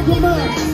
Thank you much.